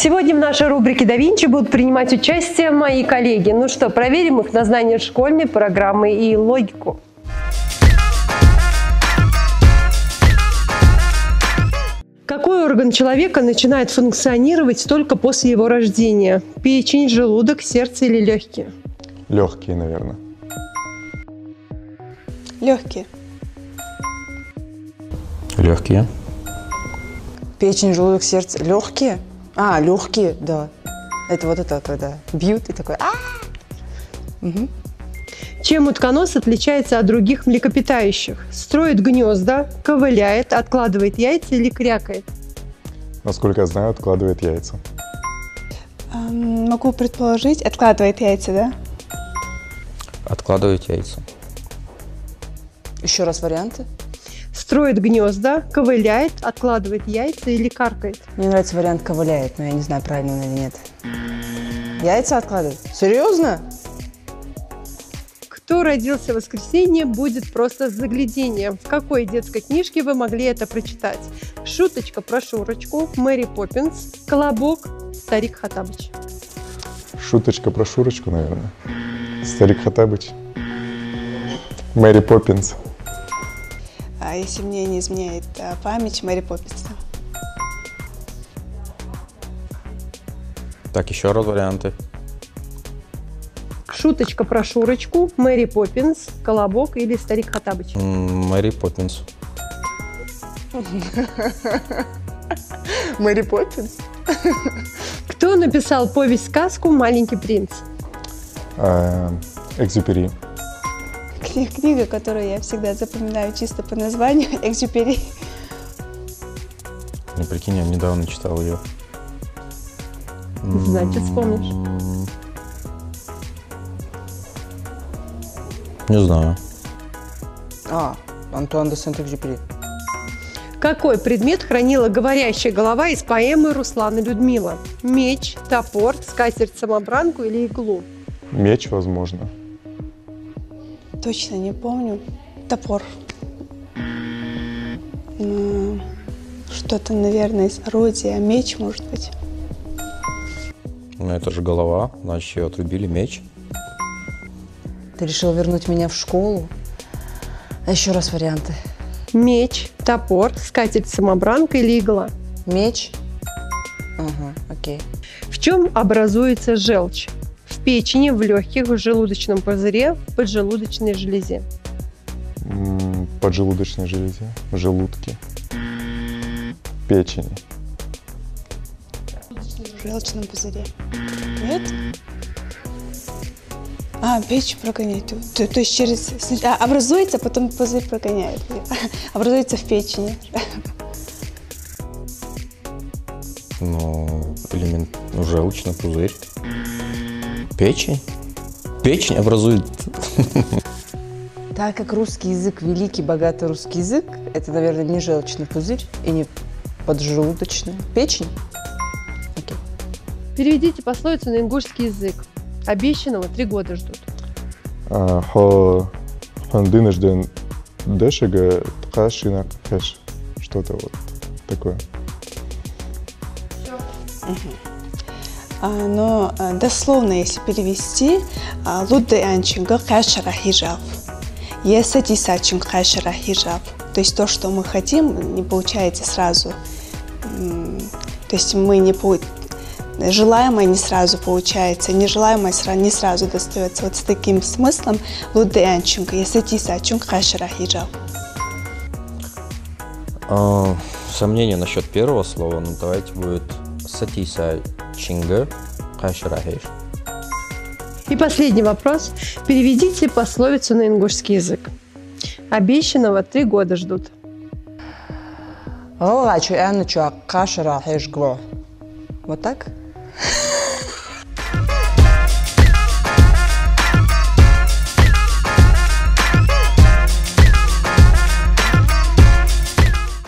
Сегодня в нашей рубрике «Да Винчи» будут принимать участие мои коллеги. Ну что, проверим их на знание школьной программы и логику. Какой орган человека начинает функционировать только после его рождения? Печень, желудок, сердце или легкие? Легкие, наверное. Легкие. Легкие. Печень, желудок, сердце. Легкие? А, легкие, да. Это вот это, когда бьют и такой а Чем утконос отличается от других млекопитающих? Строит гнезда, ковыляет, откладывает яйца или крякает? Насколько я знаю, откладывает яйца. Эм, Могу предположить, откладывает яйца, да? Откладывать яйца. Еще раз варианты. Строит гнезда, ковыляет, откладывает яйца или каркает? Мне нравится вариант ковыляет, но я не знаю, правильно он или нет. Яйца откладывает? Серьезно? Кто родился в воскресенье, будет просто заглядением. В какой детской книжке вы могли это прочитать? Шуточка про Шурочку, Мэри Поппинс, Колобок, Старик Хатабыч. Шуточка про Шурочку, наверное. Старик Хатабыч. Мэри Поппинс. А если мне не изменяет а, память, Мэри Поппинс. Так, еще раз варианты. Шуточка про Шурочку, Мэри Поппинс, Колобок или Старик Хатабыч. Мэри Поппинс. Мэри Поппинс? Кто написал повесть-сказку «Маленький принц»? Э, Экзюпери. Кни- Книга, которую я всегда запоминаю чисто по названию, Экзюпери. Не прикинь, я недавно читал ее. Значит, вспомнишь. Не знаю. А, Антуан де Сент-Экзюпери. Какой предмет хранила говорящая голова из поэмы Руслана Людмила? Меч, топор, скатерть-самобранку или иглу? Меч, возможно. Точно не помню. Топор. Что-то, наверное, из орудия. Меч, может быть. Ну, это же голова, значит, ее отрубили меч. Ты решил вернуть меня в школу? А еще раз варианты. Меч, топор, скатерть-самобранка или игла? Меч? Ага, окей. В чем образуется желчь? В печени, в легких, в желудочном пузыре, в поджелудочной железе. М, Поджелудочной железе. В желудке. Печени. В желчном пузыре. Нет? А, печь прогоняет. То, то есть через... А, образуется, потом пузырь прогоняет. Образуется в печени. Ну, элемент, ну, желчный пузырь. Печень? Печень образует... Так как русский язык великий, богатый русский язык, это, наверное, не желчный пузырь и не поджелудочная печень. Окей. Переведите пословицу на ингушский язык. Обещанного три года ждут. Э, Хо хондынежден дэшега ткашина хэш. Что-то вот такое. А, но а, дословно, если перевести, а, лудды анчинга кашара хижаб. Есади сачин кашара хижаб. То есть то, что мы хотим, не получается сразу. То есть мы не желаемое не сразу получается, нежелаемое не сразу достается. Вот с таким смыслом лудды анчинга есади сачин кашара хижаб. А, сомнение насчет первого слова, но давайте будет сатиса чинга кашрахеш. И последний вопрос. Переведите пословицу на ингушский язык. Обещанного три года ждут. Хэшгло. Вот так?